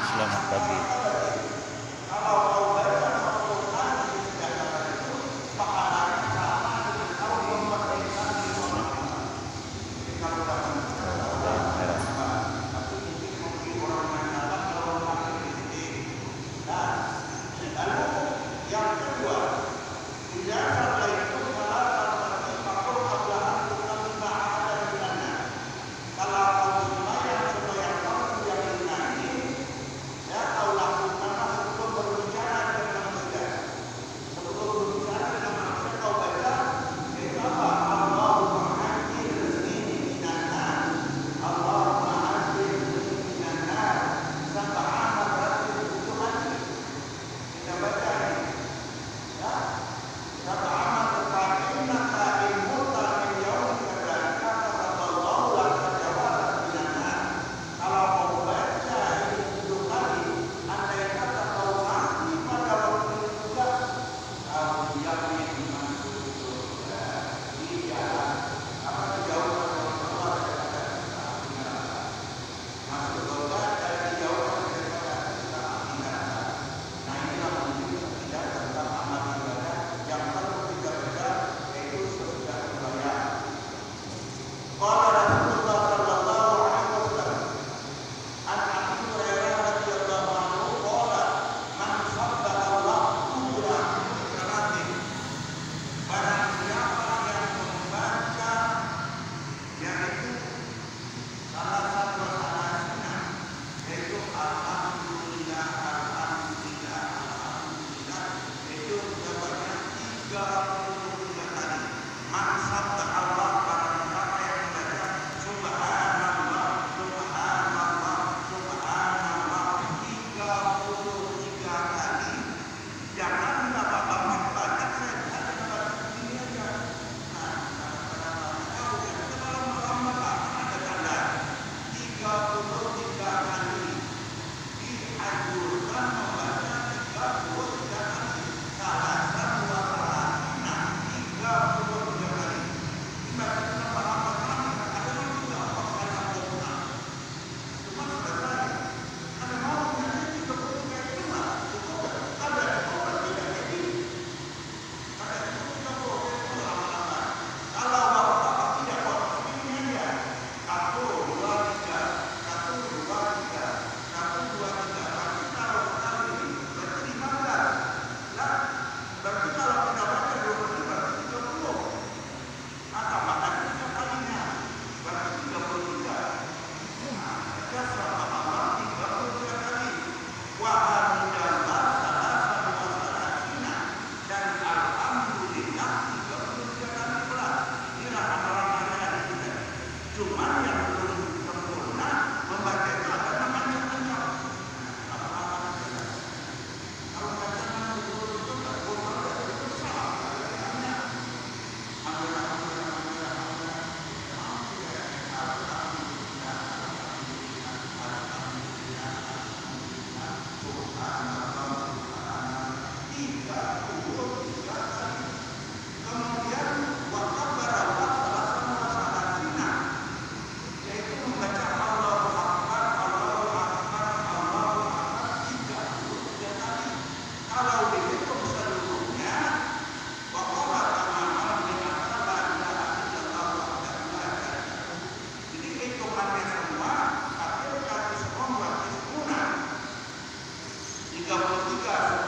Selamat pagi. Alhamdulillah, 33 Alhamdulillah, 30 da mão.